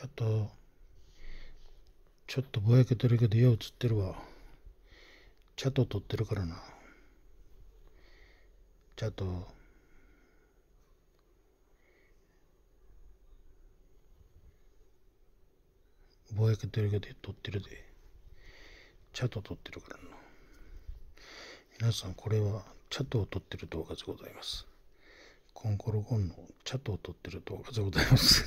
ちょっと、ちょっとぼやけてるけど、よう映ってるわ。チャット撮ってるからな。チャット。ぼやけてるけど、撮ってるで。チャット撮ってるからな。皆さん、これはチャットを撮ってる動画でございます。コンコロゴンのチャットを撮ってる動画でございます。